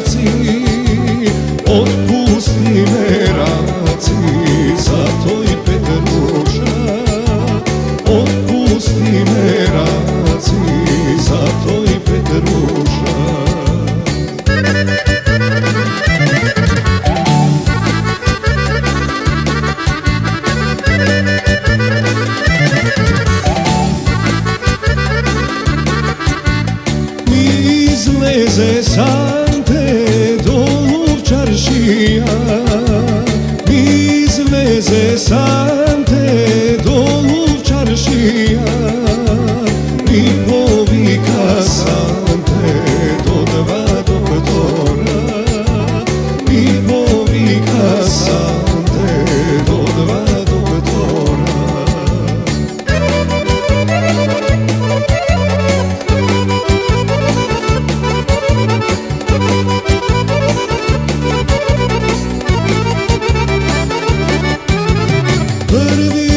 raci, Otpusti me raci Zato i Petruša Otpusti me raci Zato i Petruša izleze sad here But if you